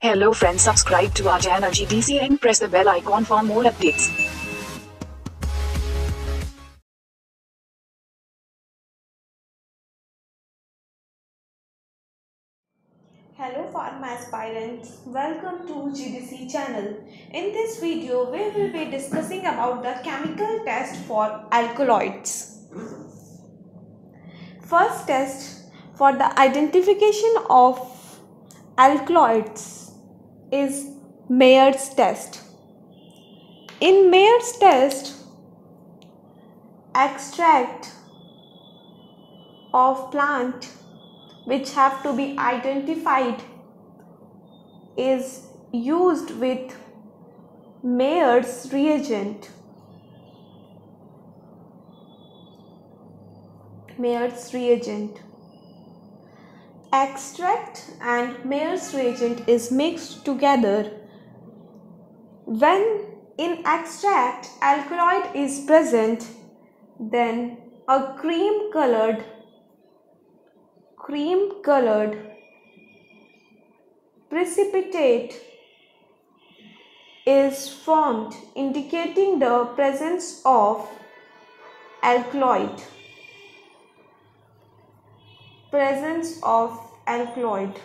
Hello friends subscribe to our channel GDC and press the bell icon for more updates. Hello pharma aspirants, welcome to GDC channel. In this video, we will be discussing about the chemical test for alkaloids. First test for the identification of alkaloids is Mayer's test. In Mayer's test, extract of plant which have to be identified is used with Mayer's reagent. Mayer's reagent. Extract and Mayer's reagent is mixed together. When in extract alkaloid is present, then a cream colored cream colored precipitate is formed indicating the presence of alkaloid presence of alkaloid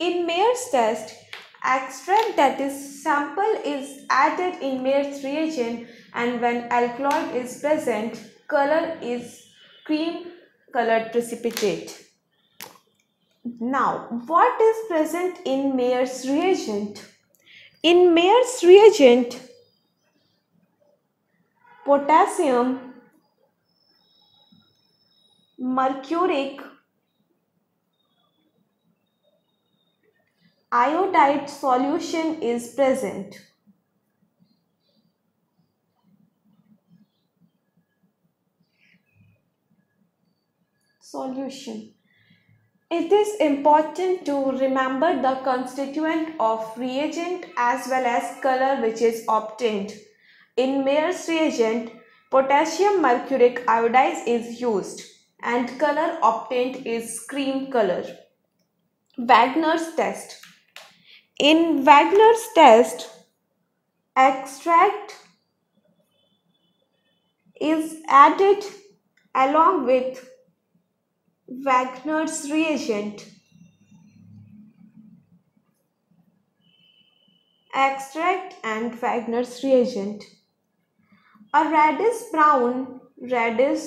in Mayer's test extract that is sample is added in Mayer's reagent and when alkaloid is present color is cream colored precipitate. Now what is present in Mayer's reagent? In Mayer's reagent potassium mercuric iodide solution is present. Solution. It is important to remember the constituent of reagent as well as color which is obtained. In Mayer's reagent, potassium mercuric iodide is used and color obtained is cream color. Wagner's test. In Wagner's test, extract is added along with Wagner's reagent. Extract and Wagner's reagent. A reddish brown, reddish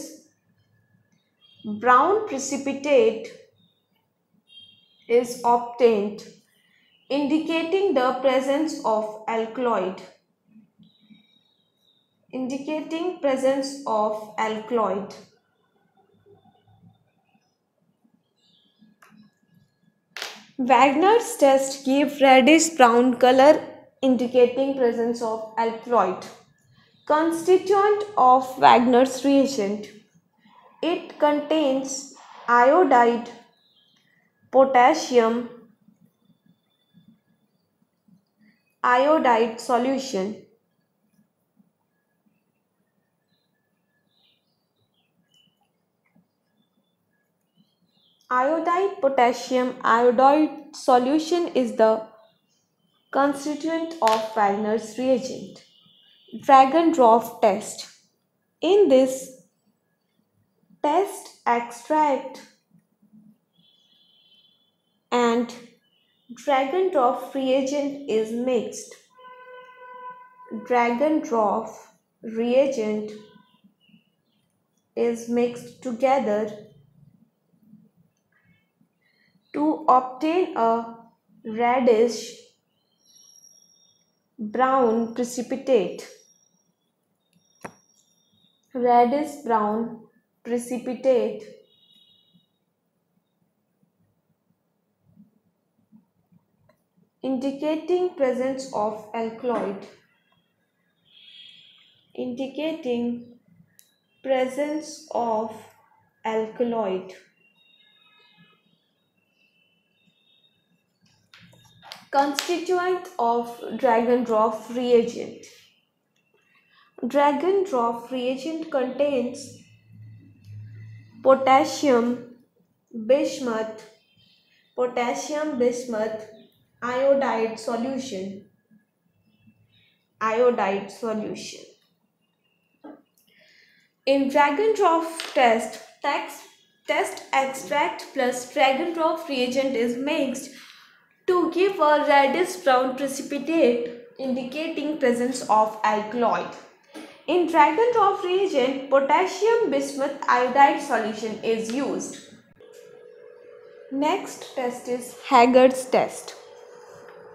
brown precipitate is obtained indicating the presence of alkaloid indicating presence of alkaloid Wagner's test gave reddish brown color indicating presence of alkaloid constituent of Wagner's reagent it contains iodide potassium iodide solution. Iodide potassium iodide solution is the constituent of Wagner's reagent. Dragendorff test. In this test extract and Dragendorff reagent is mixed. Dragendorff reagent is mixed together obtain a reddish brown precipitate. Reddish brown precipitate. Indicating presence of alkaloid. Indicating presence of alkaloid constituent of Dragendorff reagent Dragendorff reagent contains potassium bismuth, potassium bismuth iodide solution, iodide solution. In Dragendorff test, text, test extract plus Dragendorff reagent is mixed to give a reddish brown precipitate indicating presence of alkaloid. In Dragendorff reagent, potassium bismuth iodide solution is used. Next test is Haggard's test.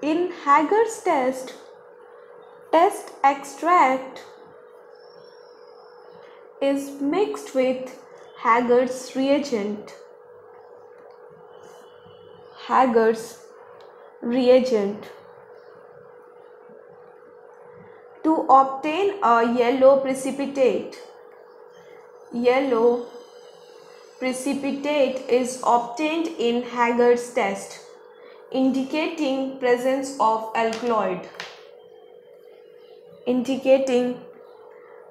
In Haggard's test, test extract is mixed with Haggard's reagent. Haggard's reagent to obtain a yellow precipitate. Yellow precipitate is obtained in Haggard's test, indicating presence of alkaloid. Indicating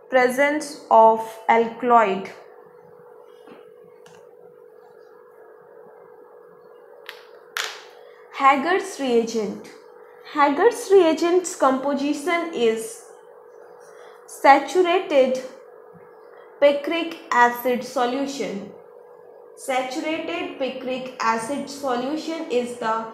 presence of alkaloid. Haggard's reagent. Haggard's reagent's composition is saturated picric acid solution. Saturated picric acid solution is the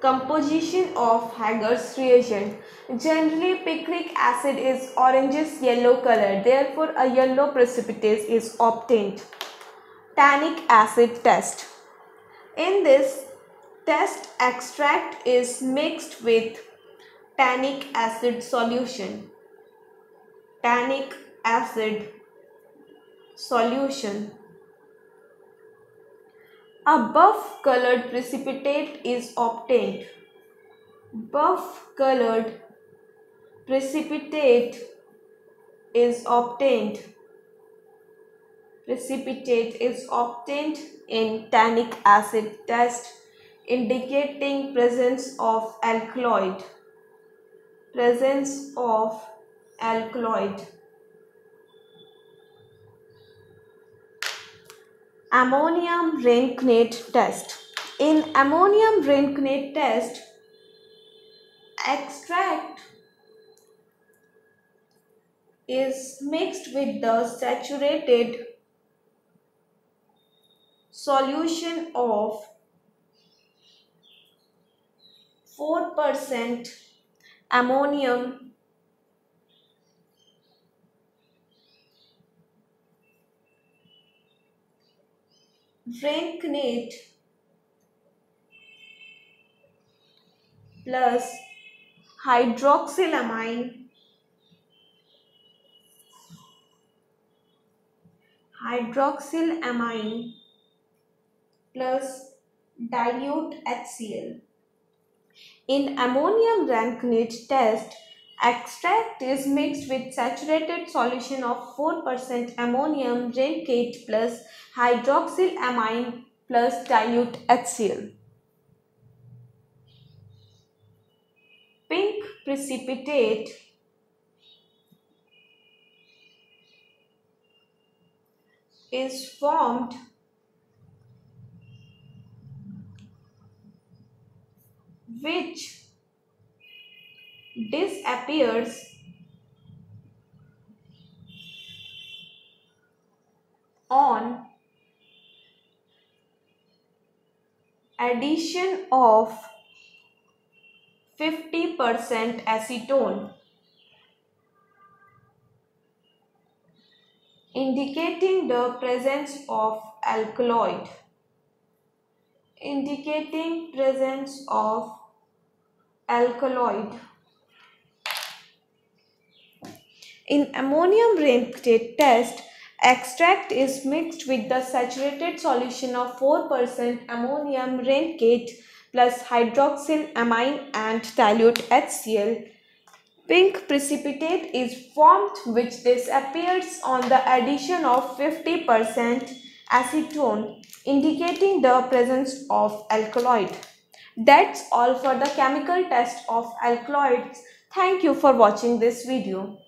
composition of Haggard's reagent. Generally, picric acid is orangish yellow color. Therefore, a yellow precipitate is obtained. Tannic acid test. In this test, extract is mixed with tannic acid solution. Tannic acid solution. A buff colored precipitate is obtained. Buff colored precipitate is obtained. Precipitate is obtained in tannic acid test indicating presence of alkaloid. Presence of alkaloid. ammonium reineckate test in ammonium reineckate test extract is mixed with the saturated solution of 4% ammonium Reineckate plus hydroxylamine hydroxylamine plus dilute HCl. In ammonium reineckate test, extract is mixed with saturated solution of 4% ammonium reineckate plus hydroxylamine plus dilute HCl. Pink precipitate is formed which disappears on addition of 50% acetone. Indicating the presence of alkaloid. Indicating presence of alkaloid in ammonium reineckate test Extract is mixed with the saturated solution of 4% ammonium reineckate plus hydroxylamine and dilute HCl. Pink precipitate is formed which disappears on the addition of 50% acetone indicating the presence of alkaloid. That's all for the chemical test of alkaloids. Thank you for watching this video.